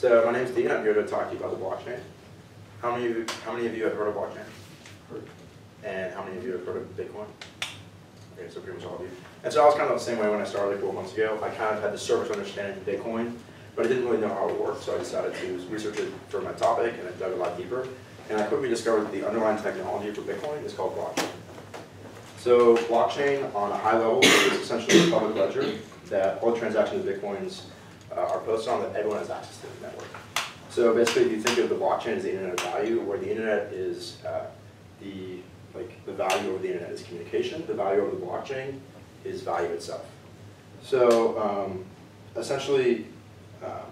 So my name's Dean. I'm here to talk to you about the blockchain. How many of you, how many of you have heard of blockchain? And how many of you have heard of Bitcoin? Okay, so pretty much all of you. And so I was kind of the same way when I started like four months ago. I kind of had the surface understanding of Bitcoin, but I didn't really know how it worked. So I decided to research it for my topic, and I dug a lot deeper. And I quickly discovered that the underlying technology for Bitcoin is called blockchain. So blockchain, on a high level, is essentially a public ledger that all the transactions of Bitcoins uh, are posted on that everyone has access to the network. So basically, if you think of the blockchain as the internet of value, where the internet is uh, the like the value of the internet is communication, the value of the blockchain is value itself. So um, essentially, um,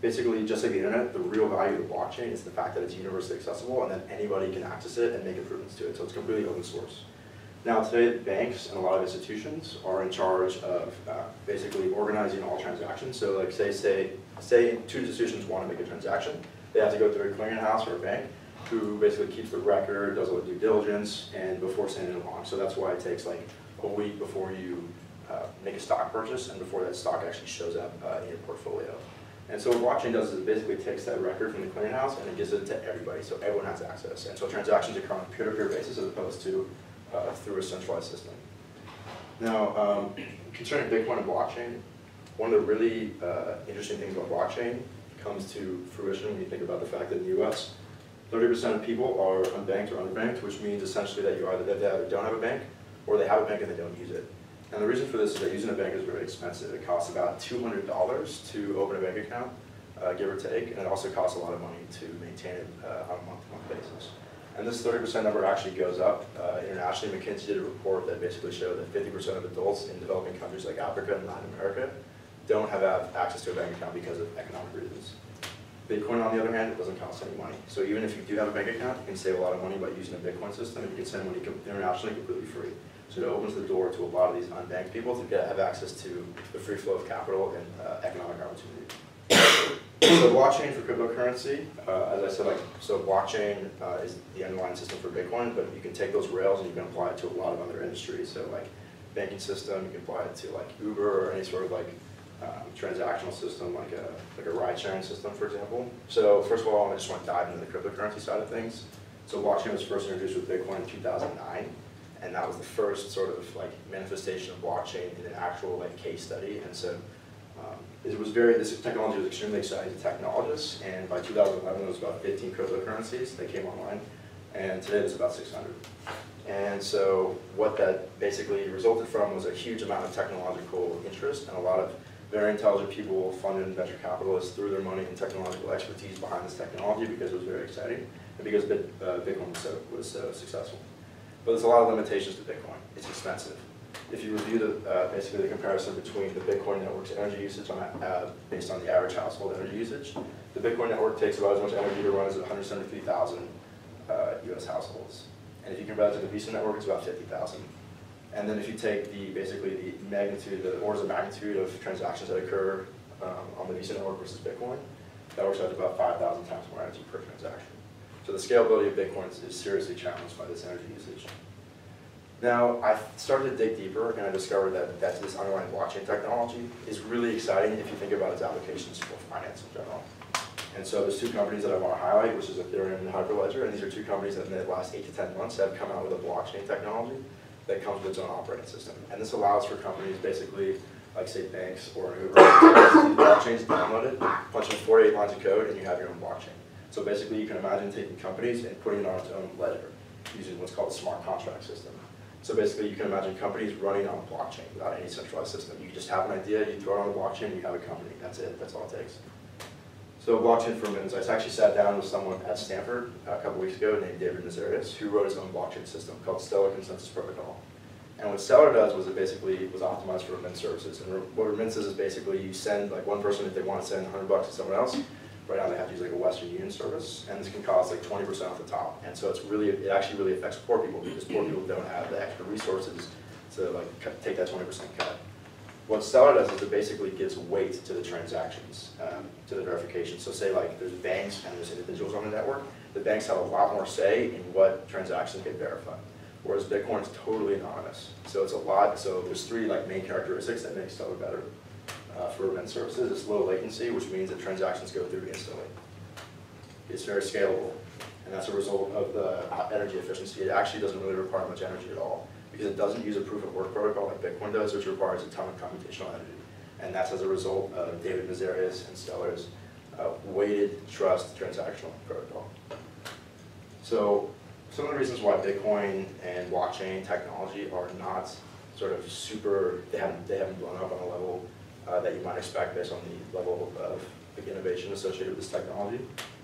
basically, just like the internet, the real value of the blockchain is the fact that it's universally accessible and that anybody can access it and make improvements to it. So it's completely open source. Now today, banks and a lot of institutions are in charge of uh, basically organizing all transactions. So like say, say, say two institutions want to make a transaction, they have to go through a clearinghouse or a bank who basically keeps the record, does all the due diligence, and before sending it along. So that's why it takes like a week before you uh, make a stock purchase and before that stock actually shows up uh, in your portfolio. And so what blockchain does is it basically takes that record from the clearinghouse and it gives it to everybody, so everyone has access. And so transactions occur on a peer-to-peer basis as opposed to uh, through a centralized system. Now, um, concerning Bitcoin and blockchain, one of the really uh, interesting things about blockchain comes to fruition when you think about the fact that in the US, 30% of people are unbanked or underbanked, which means essentially that you either, don't have a bank or they have a bank and they don't use it. And the reason for this is that using a bank is very expensive. It costs about $200 to open a bank account, uh, give or take, and it also costs a lot of money to maintain it uh, on a month-to-month -month basis. And this 30% number actually goes up. Uh, internationally, McKinsey did a report that basically showed that 50% of adults in developing countries like Africa and Latin America don't have access to a bank account because of economic reasons. Bitcoin, on the other hand, it doesn't cost any money. So even if you do have a bank account, you can save a lot of money by using a Bitcoin system, and you can send money internationally completely free. So it opens the door to a lot of these unbanked people to get, have access to the free flow of capital and uh, economic opportunity. So blockchain for cryptocurrency, uh, as I said, like so blockchain uh, is the underlying system for Bitcoin, but you can take those rails and you can apply it to a lot of other industries. So like banking system, you can apply it to like Uber or any sort of like um, transactional system, like a like a ride sharing system, for example. So first of all, I just want to dive into the cryptocurrency side of things. So blockchain was first introduced with Bitcoin in 2009, and that was the first sort of like manifestation of blockchain in an actual like case study. And so it was very, this technology was extremely exciting to technologists, and by 2011 there was about 15 cryptocurrencies that came online, and today there's about 600. And so what that basically resulted from was a huge amount of technological interest and a lot of very intelligent people funded venture capitalists threw their money and technological expertise behind this technology because it was very exciting and because uh, Bitcoin was so, was so successful. But there's a lot of limitations to Bitcoin. It's expensive if you review the, uh, basically the comparison between the Bitcoin network's energy usage on, uh, based on the average household energy usage, the Bitcoin network takes about as much energy to run as 173,000 uh, US households. And if you compare that to the Visa network, it's about 50,000. And then if you take the basically the magnitude, the orders of magnitude of transactions that occur um, on the Visa network versus Bitcoin, that works out to about 5,000 times more energy per transaction. So the scalability of Bitcoin is, is seriously challenged by this energy usage. Now, I started to dig deeper and I discovered that, that this underlying blockchain technology is really exciting if you think about its applications for finance in general. And so there's two companies that I want to highlight, which is Ethereum and Hyperledger, and these are two companies that in the last eight to 10 months have come out with a blockchain technology that comes with its own operating system. And this allows for companies basically, like say banks or Uber, blockchains downloaded, punch in 48 lines of code, and you have your own blockchain. So basically you can imagine taking companies and putting it on its own ledger using what's called a smart contract system. So basically, you can imagine companies running on a blockchain without any centralized system. You just have an idea, you throw it on the blockchain, you have a company. That's it. That's all it takes. So blockchain for minutes. I actually sat down with someone at Stanford uh, a couple weeks ago named David Mazières, who wrote his own blockchain system called Stellar Consensus Protocol. And what Stellar does was it basically was optimized for remittance services. And what remittance is is basically you send like one person if they want to send 100 bucks to someone else, Right now they have to use like a Western Union service, and this can cost like 20% off the top. And so it's really, it actually really affects poor people because poor people don't have the extra resources to like take that 20% cut. What Stellar does is it basically gives weight to the transactions, um, to the verification. So say like there's banks and there's individuals on the network, the banks have a lot more say in what transactions get verified. Whereas Bitcoin is totally anonymous. So it's a lot, so there's three like main characteristics that make Stellar better. Uh, for event services. It's low latency, which means that transactions go through instantly. It's very scalable, and that's a result of the energy efficiency. It actually doesn't really require much energy at all, because it doesn't use a proof of work protocol like Bitcoin does, which requires a ton of computational energy. And that's as a result of David Mazières and Stellar's uh, weighted trust transactional protocol. So some of the reasons why Bitcoin and blockchain technology are not sort of super, they haven't, they haven't blown up on a level uh, that you might expect based on the level of innovation associated with this technology.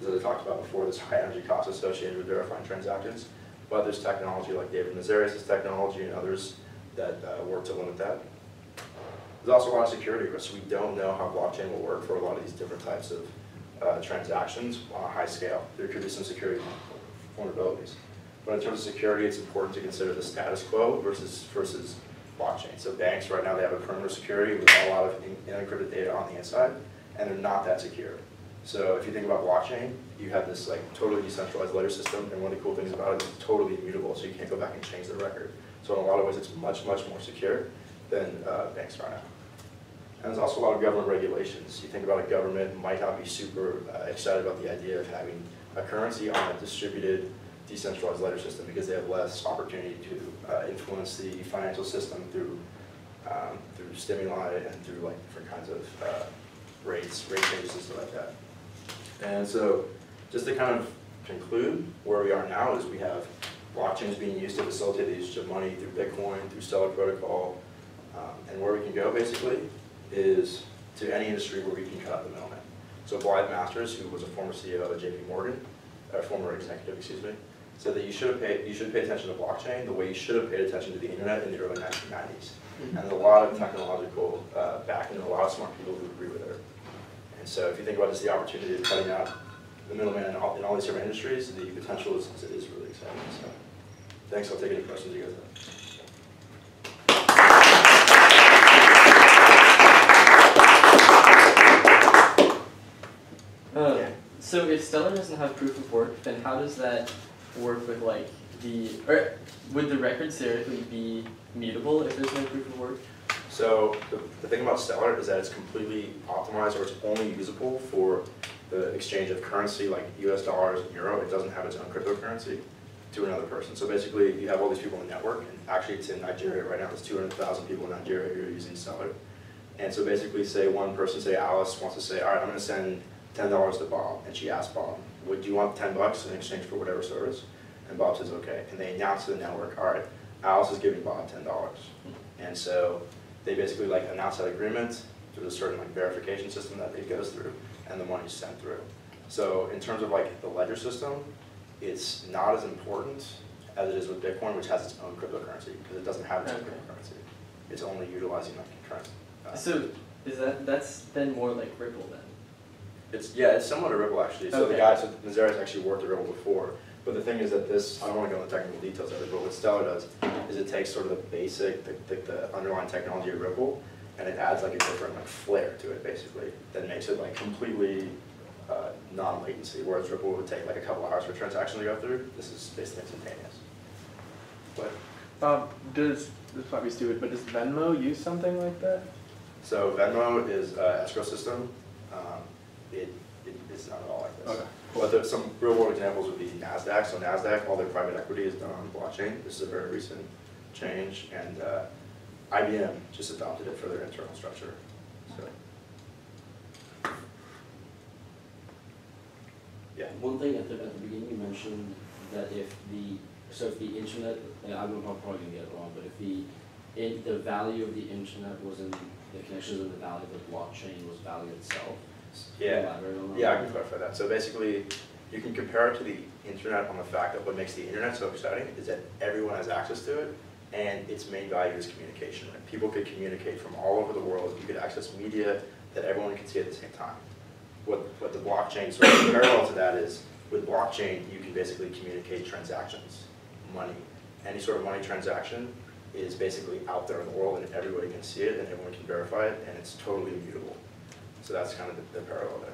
As I talked about before, there's high energy costs associated with verifying transactions, but there's technology like David Mazières' technology and others that uh, work to limit that. There's also a lot of security risks. We don't know how blockchain will work for a lot of these different types of uh, transactions on a high scale. There could be some security vulnerabilities. But in terms of security, it's important to consider the status quo versus versus blockchain. So banks right now, they have a perimeter security with a lot of encrypted data on the inside, and they're not that secure. So if you think about blockchain, you have this like totally decentralized ledger system, and one of the cool things about it is it's totally immutable, so you can't go back and change the record. So in a lot of ways, it's much, much more secure than uh, banks right now. And there's also a lot of government regulations. You think about a government might not be super uh, excited about the idea of having a currency on a distributed decentralized ledger system because they have less opportunity to uh, influence the financial system through um, through stimuli and through like different kinds of uh, rates, rate changes and stuff like that. And so just to kind of conclude where we are now is we have blockchains being used to facilitate the use of money through Bitcoin, through Stellar Protocol, um, and where we can go basically is to any industry where we can cut out the middleman. So Blythe Masters, who was a former CEO of JP Morgan, or former executive, excuse me, said that you should have paid, you should pay attention to blockchain the way you should have paid attention to the internet in the early 1990s. And there's a lot of technological uh, backing and a lot of smart people who agree with her. And so if you think about just the opportunity of cutting out the middleman in all, in all these different industries, the potential is, is really exciting. So thanks. I'll take any questions you guys have. Uh, Yeah. So if Stellar doesn't have proof of work, then how does that work with like the, or would the records theoretically be mutable if there's no proof of work? So the, the thing about Stellar is that it's completely optimized or it's only usable for the exchange of currency like US dollars and euro. It doesn't have its own cryptocurrency to another person. So basically you have all these people in the network and actually it's in Nigeria right now. There's 200,000 people in Nigeria who are using Stellar. And so basically say one person, say Alice wants to say, all right, I'm gonna send $10 to Bob. And she asks Bob, would you want 10 bucks in exchange for whatever service? And Bob says, okay. And they announce to the network, all right, Alice is giving Bob $10. And so they basically like announce that agreement through a certain like verification system that it goes through and the money's sent through. So in terms of like the ledger system, it's not as important as it is with Bitcoin, which has its own cryptocurrency because it doesn't have its own Okay. cryptocurrency. It's only utilizing like currency. uh, So is that, that's then more like Ripple then? It's, yeah, it's similar to Ripple actually. So the Okay. guy, so Mazières actually worked at Ripple before. But the thing is that this, I don't want to go into technical details of it, but what Stellar does is it takes sort of the basic, the, the, the underlying technology of Ripple, and it adds like a different like flair to it basically, that makes it like completely uh, non-latency, whereas Ripple would take like a couple of hours for a transaction to go through. This is basically instantaneous. But, Um, does, this might be stupid, but does Venmo use something like that? so Venmo is uh, escrow system. It, it, it's not at all like this. Okay. But there's some real world examples would be NASDAQ. So NASDAQ, all their private equity is done on blockchain. This is a very recent change. And uh, IBM just adopted it for their internal structure. So, yeah. One thing at the, at the beginning, you mentioned that if the, so if the internet, and I'm, I'm probably gonna get it wrong, but if the, in, the value of the internet was in, the connections in the value of the blockchain was value itself. Yeah. Elaborate on that. Yeah, I can clarify that. So basically, you can compare it to the internet on the fact that what makes the internet so exciting is that everyone has access to it, and its main value is communication. Like, people could communicate from all over the world. You could access media that everyone can see at the same time. What, what the blockchain, sort of parallel to that is, with blockchain, you can basically communicate transactions, money. Any sort of money transaction is basically out there in the world, and everybody can see it, and everyone can verify it, and it's totally immutable. So that's kind of the, the parallel there.